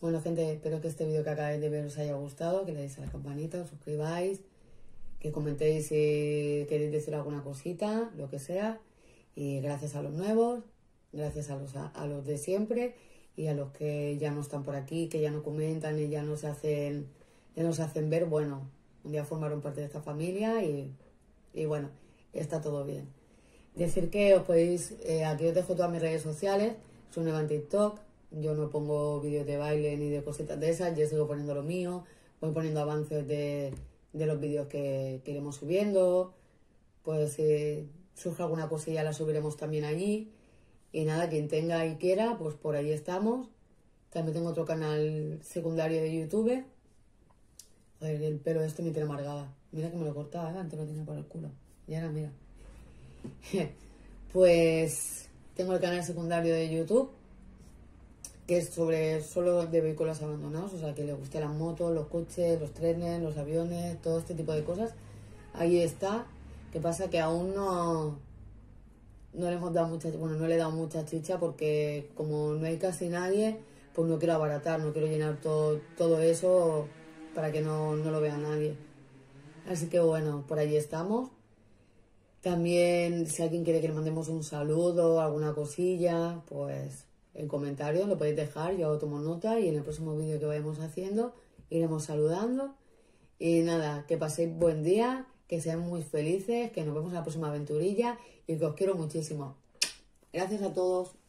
Bueno, gente, espero que este vídeo que acabáis de ver os haya gustado, que le deis a la campanita, os suscribáis, que comentéis si queréis decir alguna cosita, lo que sea. Y gracias a los nuevos, gracias a los, a, los de siempre y a los que ya no están por aquí, que ya no comentan y ya nos hacen, ya nos hacen ver, bueno, un día formaron parte de esta familia y, y bueno, está todo bien. Decir que os podéis, eh, aquí os dejo todas mis redes sociales, soy nueva en TikTok, yo no pongo vídeos de baile ni de cositas de esas, yo sigo poniendo lo mío, voy poniendo avances de, los vídeos que, iremos subiendo. Pues si surge alguna cosilla la subiremos también allí. Y nada, quien tenga y quiera, pues por ahí estamos. También tengo otro canal secundario de YouTube. Joder, el pelo este me tiene amargada. Mira que me lo cortaba, ¿eh? antes lo tenía por el culo. Y ahora mira. pues tengo el canal secundario de YouTube que es sobre solo de vehículos abandonados, o sea, que le guste las motos, los coches, los trenes, los aviones, todo este tipo de cosas. Ahí está. Que pasa que aún no, no le hemos dado mucha, bueno, no le he dado mucha chicha porque como no hay casi nadie, pues no quiero abaratar, no quiero llenar todo, todo eso para que no, no lo vea nadie. Así que bueno, por ahí estamos. También, si alguien quiere que le mandemos un saludo, alguna cosilla, pues en comentarios, lo podéis dejar, yo tomo nota y en el próximo vídeo que vayamos haciendo iremos saludando. Y nada, que paséis buen día, que sean muy felices, que nos vemos en la próxima aventurilla y que os quiero muchísimo. Gracias a todos.